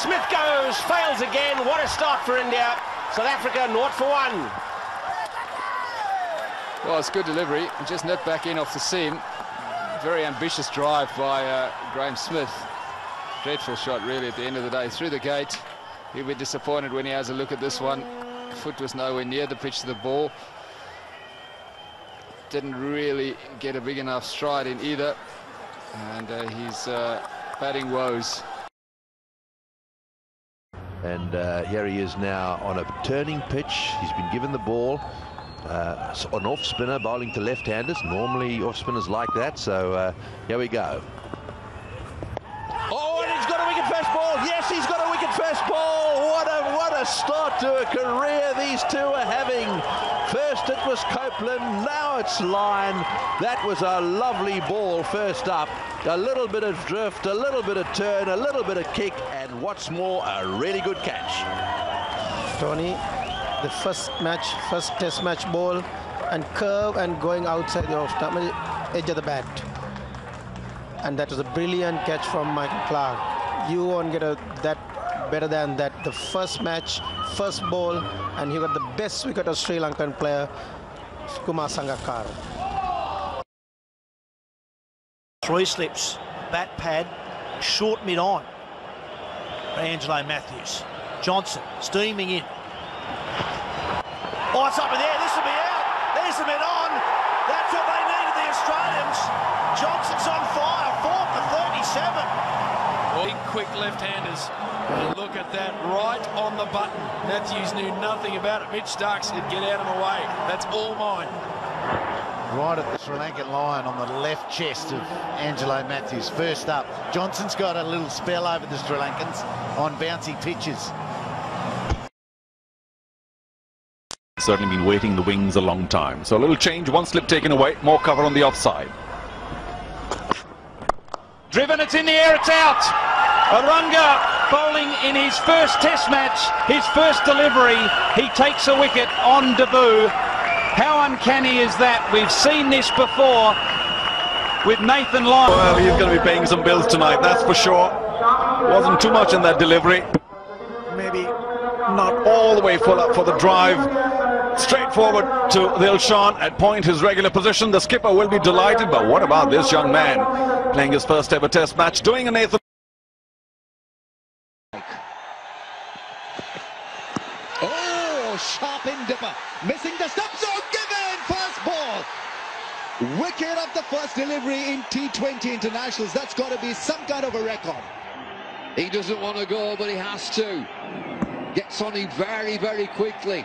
Smith goes, fails again. What a start for India. South Africa, naught for one. Well, it's good delivery. Just net back in off the seam. Very ambitious drive by uh, Graeme Smith. Dreadful shot, really, at the end of the day. Through the gate. He'll be disappointed when he has a look at this one. Foot was nowhere near the pitch of the ball. Didn't really get a big enough stride in either. And uh, he's uh, batting woes. And uh, here he is now on a turning pitch. He's been given the ball. Uh, an off spinner bowling to left-handers. Normally off spinners like that. So uh, here we go. Oh, and he's got a wicket first ball. Yes, he's got a wicket first ball. What a what a start to a career these two are having. It was Copeland, now it's Lyon. That was a lovely ball first up. A little bit of drift, a little bit of turn, a little bit of kick, and what's more, a really good catch. Tony, the first match, first test match ball, and curve and going outside the off edge of the bat. And that was a brilliant catch from Michael Clarke. You won't get a, that better than that. The first match, first ball, and he got the best wicket of Sri Lankan player, Kumar Sangakkara. Three slips, bat pad, short mid on. Angelo Mathews. Johnson steaming in. Oh, it's up in there. This will be out. There's the mid on. That's what they needed, the Australians. Johnson's on fire. Fourth to 37. Big, quick left-handers. And look at that, right on the button. Mathews knew nothing about it. Mitch Starc said, get out of my way. That's all mine. Right at the Sri Lankan line on the left chest of Angelo Mathews. First up, Johnson's got a little spell over the Sri Lankans on bouncy pitches. Certainly been waiting the wings a long time. So a little change, one slip taken away, more cover on the offside. Driven, it's in the air, it's out. Arunga bowling in his first test match, his first delivery. He takes a wicket on debut. How uncanny is that? We've seen this before with Nathan Lyon. Well, he's going to be paying some bills tonight, that's for sure. Wasn't too much in that delivery. Maybe not all the way full up for the drive. Straight forward to Dilshan at point his regular position. The skipper will be delighted, but what about this young man playing his first ever test match, doing a Nathan Oh, sharp in dipper. Missing the stop zone. Given first ball. Wicket of the first delivery in T20 internationals. That's got to be some kind of a record. He doesn't want to go, but he has to. Gets on him very, very quickly.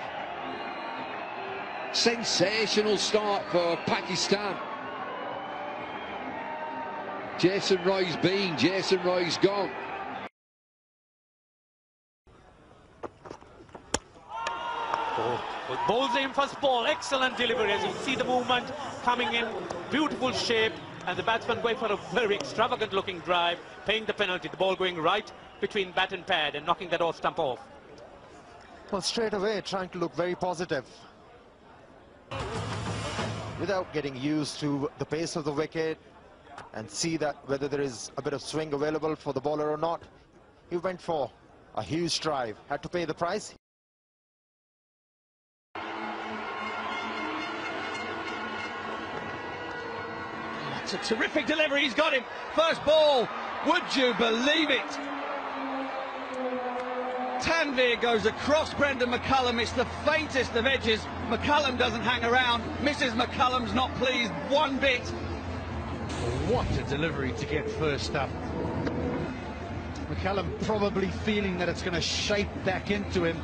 Sensational start for Pakistan. Jason Roy's been, Jason Roy's gone. With Bowles in first ball, excellent delivery as you see the movement coming in, beautiful shape, and the batsman going for a very extravagant looking drive, paying the penalty, the ball going right between bat and pad and knocking that off stump off. Well, straight away, trying to look very positive. Without getting used to the pace of the wicket and see that whether there is a bit of swing available for the bowler or not, he went for a huge drive, had to pay the price. It's a terrific delivery, he's got him. First ball, would you believe it? Tanvir goes across Brendon McCullum. It's the faintest of edges. McCullum doesn't hang around. Mrs. McCullum's not pleased one bit. What a delivery to get first up. McCullum probably feeling that it's going to shape back into him.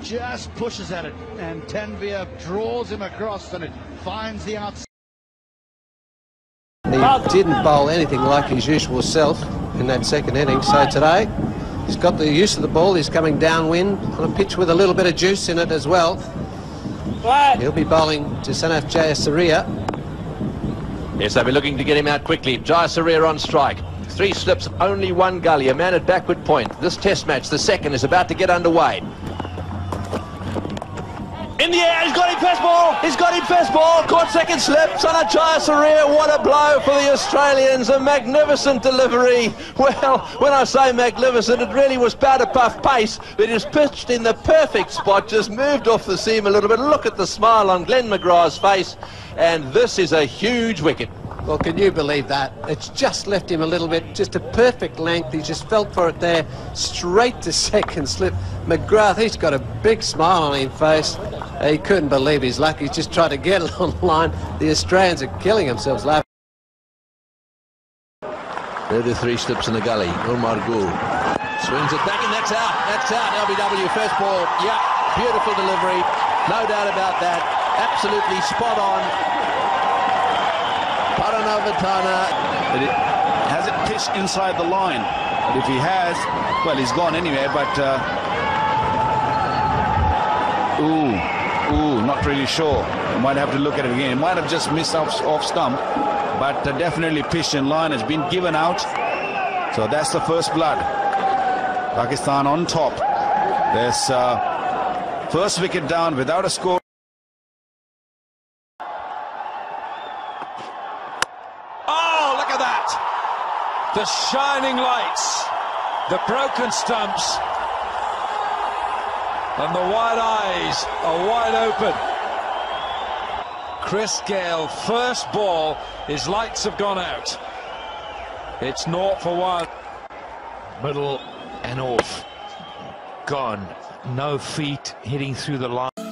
Just pushes at it. And Tanvir draws him across and it finds the outside. He didn't bowl anything like his usual self in that second innings. So today, he's got the use of the ball. He's coming downwind on a pitch with a little bit of juice in it as well. He'll be bowling to Sanath Jayasuriya. Yes, they'll be looking to get him out quickly. Jayasuriya on strike. Three slips, only one gully. A man at backward point. This test match, the second, is about to get underway. In the air, he's got him first ball. He's got him first ball. Caught second slip. Sanath Jayasuriya, what a blow for the Australians. A magnificent delivery. Well, when I say magnificent, it really was powder puff pace, It is pitched in the perfect spot, just moved off the seam a little bit. Look at the smile on Glenn McGrath's face. And this is a huge wicket. Well, can you believe that? It's just left him a little bit, just a perfect length. He just felt for it there, straight to second slip. McGrath, he's got a big smile on his face. He couldn't believe his luck. He's just tried to get it on line. The Australians are killing themselves laughing. There are the three slips in the gully. Umar Gul swings it back and that's out. That's out. LBW first ball. Yeah, beautiful delivery. No doubt about that. Absolutely spot on. Paranavitana. Has it pitched inside the line? But if he has, well, he's gone anyway, but... Uh, ooh, ooh, not really sure. Might have to look at it again. Might have just missed off, off stump, but uh, definitely pitched in line. Has been given out. So that's the first blood. Pakistan on top. There's uh, first wicket down without a score. Oh, look at that! The shining lights, the broken stumps, and the wide eyes are wide open. Chris Gayle, first ball, his lights have gone out. It's naught for one. Middle and off. Gone. No feet hitting through the line.